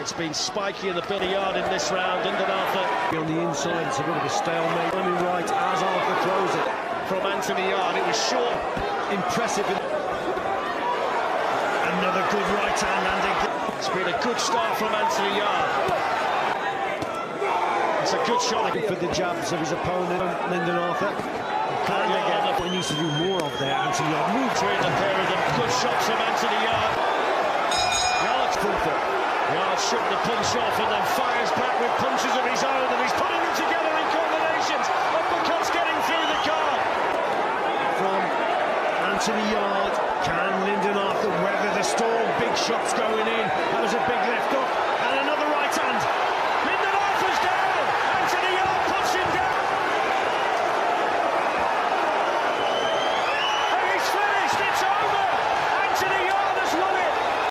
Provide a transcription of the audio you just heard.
It's been spiky in the Billy Yard in this round. Lyndon Arthur On the inside, it's a bit of a stalemate. Coming right as Arthur throws it. from Anthony Yarde. It was short. Impressive. Another good right hand landing. It's been a good start from Anthony Yarde. It's a good shot. For the jabs of his opponent, Lyndon Arthur. And again, he needs to do more of there, Anthony Yarde. Move Between the pair of them. Good shots from Anthony Yarde. Yarde, Yarde shook the punch off and then fires back with punches of his own and he's putting them together in combinations. Uppercuts getting through the car. from Anthony Yarde. Can Lyndon